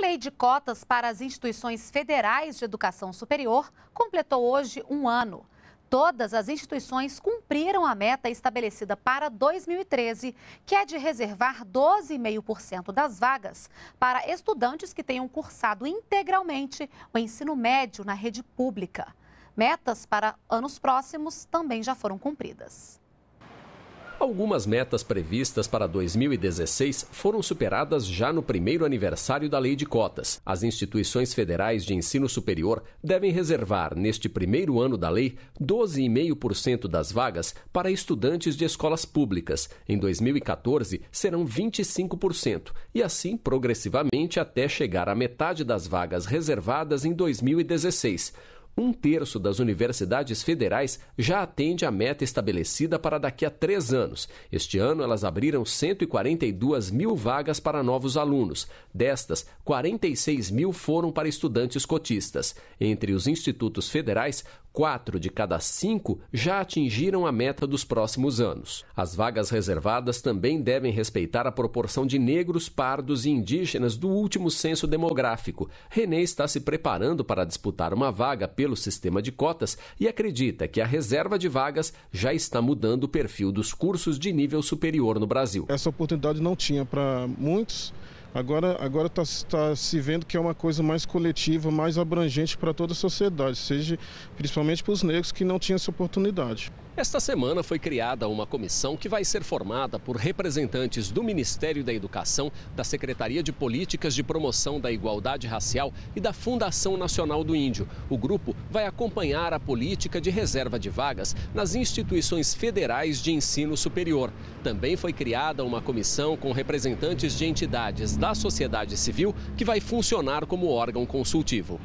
lei de cotas para as instituições federais de educação superior completou hoje um ano. Todas as instituições cumpriram a meta estabelecida para 2013, que é de reservar 12,5% das vagas para estudantes que tenham cursado integralmente o ensino médio na rede pública. Metas para anos próximos também já foram cumpridas. Algumas metas previstas para 2016 foram superadas já no primeiro aniversário da Lei de Cotas. As instituições federais de ensino superior devem reservar, neste primeiro ano da lei, 12,5% das vagas para estudantes de escolas públicas. Em 2014, serão 25%, e assim progressivamente até chegar à metade das vagas reservadas em 2016 um terço das universidades federais já atende a meta estabelecida para daqui a três anos. Este ano, elas abriram 142 mil vagas para novos alunos. Destas, 46 mil foram para estudantes cotistas. Entre os institutos federais, Quatro de cada cinco já atingiram a meta dos próximos anos. As vagas reservadas também devem respeitar a proporção de negros, pardos e indígenas do último censo demográfico. René está se preparando para disputar uma vaga pelo sistema de cotas e acredita que a reserva de vagas já está mudando o perfil dos cursos de nível superior no Brasil. Essa oportunidade não tinha para muitos Agora agora está tá se vendo que é uma coisa mais coletiva, mais abrangente para toda a sociedade, seja principalmente para os negros que não tinham essa oportunidade. Esta semana foi criada uma comissão que vai ser formada por representantes do Ministério da Educação, da Secretaria de Políticas de Promoção da Igualdade Racial e da Fundação Nacional do Índio. O grupo vai acompanhar a política de reserva de vagas nas instituições federais de ensino superior. Também foi criada uma comissão com representantes de entidades da sociedade civil que vai funcionar como órgão consultivo.